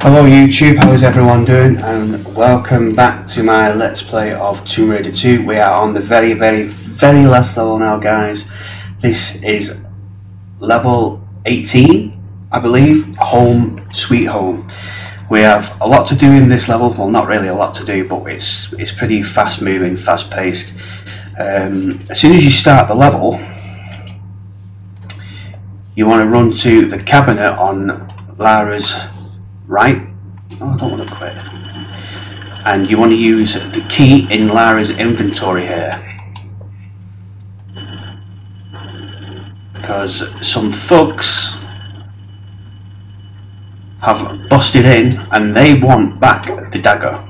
Hello YouTube, how is everyone doing? And welcome back to my Let's Play of Tomb Raider 2. We are on the very, very, very last level now, guys. This is level 18, I believe. Home, Sweet Home. We have a lot to do in this level. Well, not really a lot to do, but it's it's pretty fast moving, fast paced. Um, as soon as you start the level, you want to run to the cabinet on Lara's right. Oh, I don't want to quit. And you want to use the key in Lara's inventory here. Because some thugs have busted in and they want back the dagger.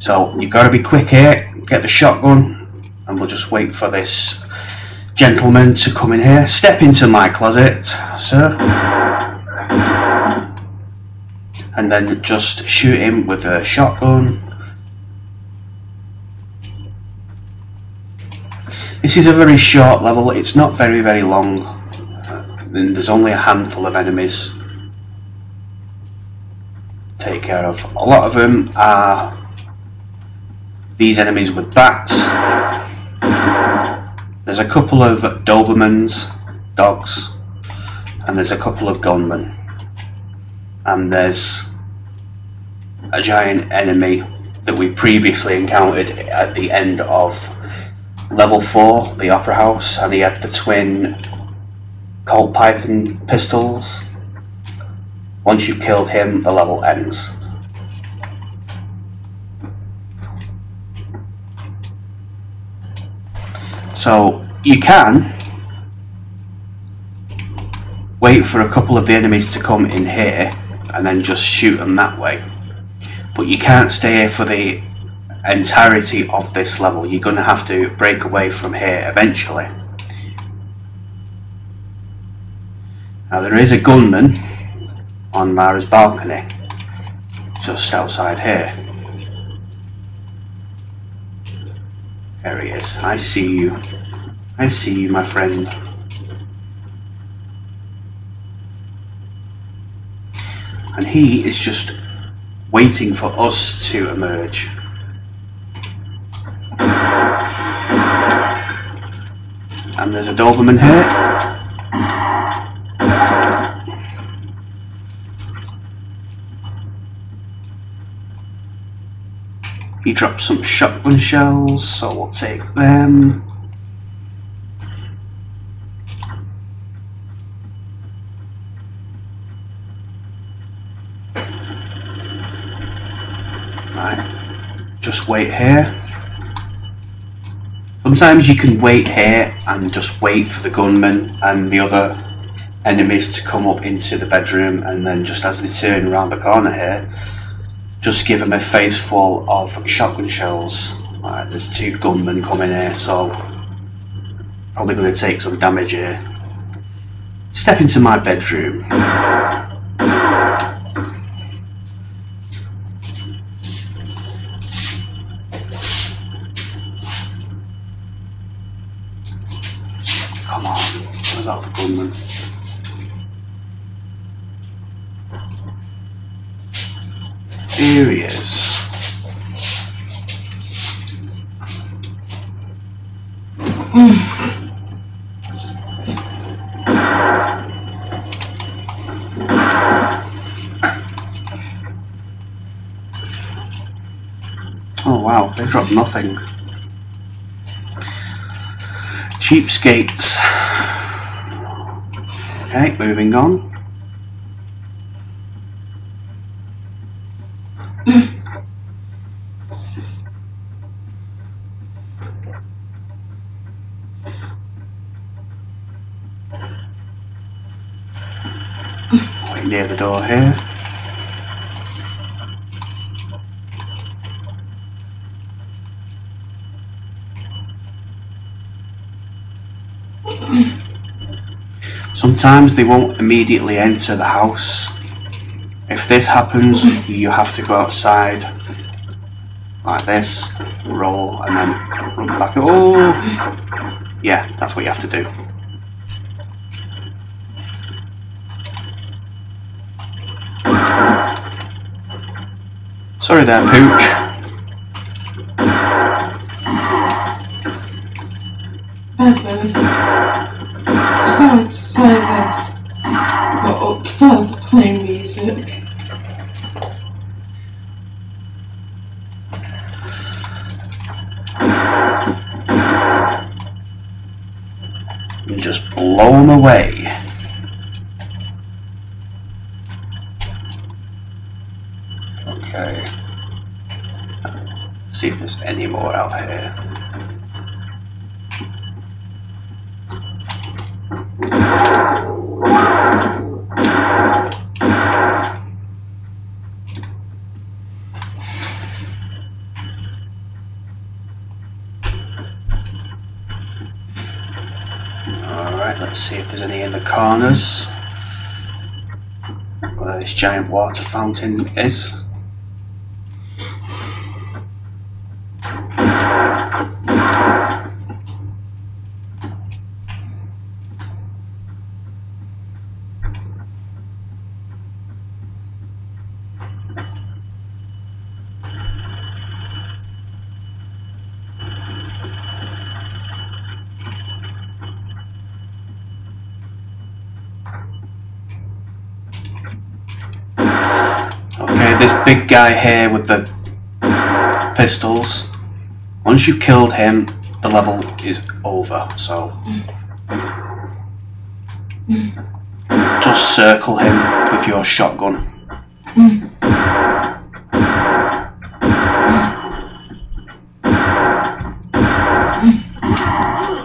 So you've got to be quick here, get the shotgun, and we'll just wait for this gentleman to come in here. Step into my closet, sir and then just shoot him with a shotgun. This is a very short level, it's not very very long and there's only a handful of enemies take care of. A lot of them are these enemies with bats. There's a couple of Dobermans, dogs, and there's a couple of gunmen. And there's a giant enemy that we previously encountered at the end of level 4, the Opera House, and he had the twin Colt Python pistols. Once you've killed him, the level ends. So, you can wait for a couple of the enemies to come in here and then just shoot them that way but you can't stay here for the entirety of this level. You're going to have to break away from here eventually. Now there is a gunman on Lara's balcony, just outside here. There he is. I see you. I see you, my friend. And he is just waiting for us to emerge. And there's a Doberman here. He dropped some shotgun shells, so we'll take them. Just wait here. Sometimes you can wait here and just wait for the gunmen and the other enemies to come up into the bedroom and then just as they turn around the corner here, just give them a face full of shotgun shells. Right, there's two gunmen coming here, so probably going to take some damage here. Step into my bedroom. Gunman. Here he is. Oh wow, they dropped nothing. Cheapskates. Okay, moving on. Near the door here. Sometimes they won't immediately enter the house. If this happens, you have to go outside like this, roll, and then run back. Oh! Yeah, that's what you have to do. Sorry there, Pooch. And just blown away. Okay. See if there's any more out here. Let's see if there's any in the corners. Where this giant water fountain is. Okay, this big guy here with the pistols. Once you've killed him, the level is over. So just circle him with your shotgun.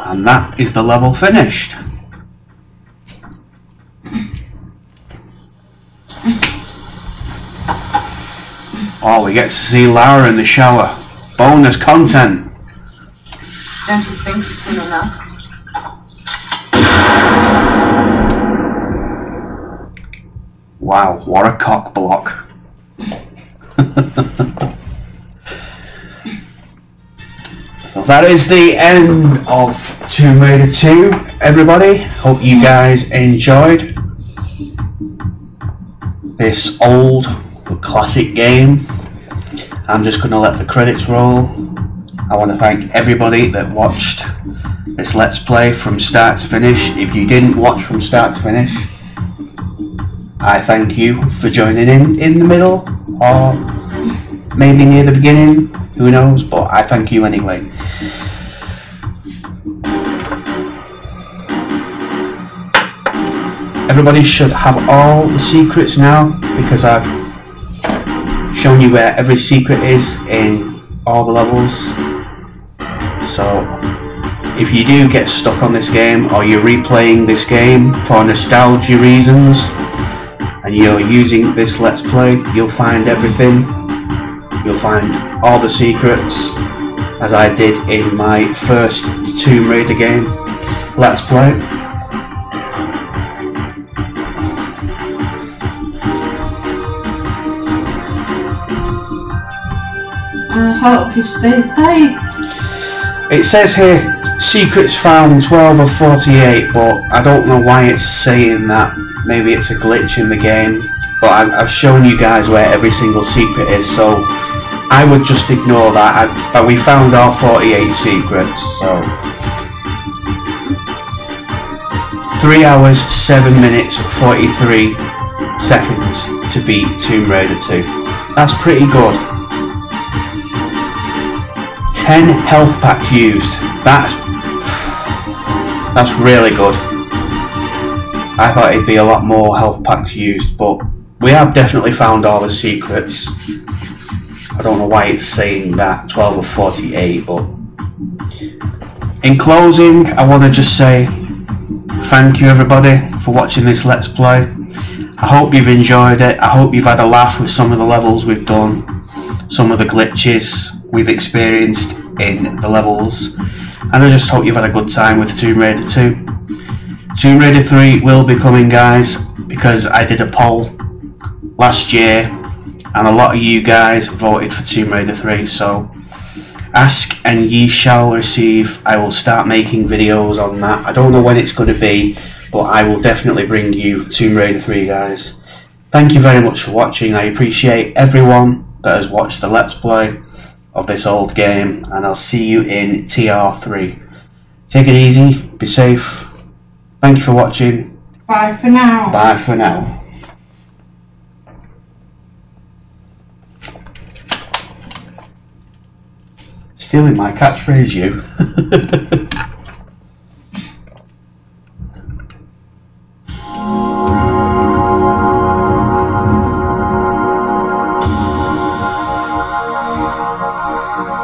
And that is the level finished. Oh, we get to see Lara in the shower. Bonus content. Don't you think you've seen enough? Wow, what a cock block. well, that is the end of Tomb Raider 2, everybody. Hope you guys enjoyed this old classic game. I'm just going to let the credits roll. I want to thank everybody that watched this Let's Play from start to finish. If you didn't watch from start to finish, I thank you for joining in in the middle or maybe near the beginning, who knows, but I thank you anyway. Everybody should have all the secrets now because I've shown you where every secret is in all the levels. So if you do get stuck on this game or you're replaying this game for nostalgia reasons, and you're using this let's play you'll find everything. You'll find all the secrets as I did in my first Tomb Raider game. Let's play I hope you stay safe. it says here secrets found 12 of 48 but I don't know why it's saying that. Maybe it's a glitch in the game. But I, I've shown you guys where every single secret is so I would just ignore that. I, that we found our 48 secrets so. 3 hours 7 minutes 43 seconds to beat Tomb Raider 2 that's pretty good 10 health packs used that's that's really good I thought it'd be a lot more health packs used, but we have definitely found all the secrets. I don't know why it's saying that 12 of 48, but in closing, I want to just say thank you everybody for watching this Let's Play. I hope you've enjoyed it. I hope you've had a laugh with some of the levels we've done, some of the glitches we've experienced in the levels, and I just hope you've had a good time with Tomb Raider 2. Tomb Raider 3 will be coming, guys, because I did a poll last year and a lot of you guys voted for Tomb Raider 3. So, ask and ye shall receive. I will start making videos on that. I don't know when it's going to be, but I will definitely bring you Tomb Raider 3, guys. Thank you very much for watching. I appreciate everyone that has watched the Let's Play of this old game, and I'll see you in TR3. Take it easy, be safe. Thank you for watching. Bye for now. Bye for now. Stealing my catchphrase, you. Música